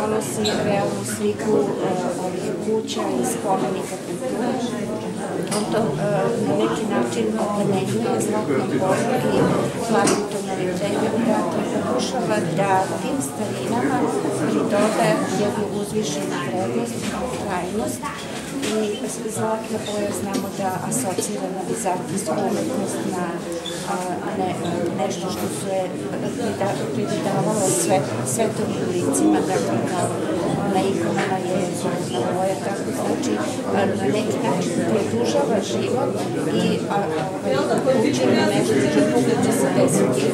donosi realnu sliku ovih kuća i spomenika kulture. On to na neki način oplemenjuje zlatnom poznat i plavim tonalitetom, dakle pokušava da tim starinama pridoda jednu uzvišenu vrednost, trajnost i zlatna boja znamo da asocira na vizantijsku umetnost, na nešto što su je pridavalo sve, svetovim licima, dakle kao na ikonama je zlatna boja, tako znači na neki način produžava život i učini nešto što će se desiti.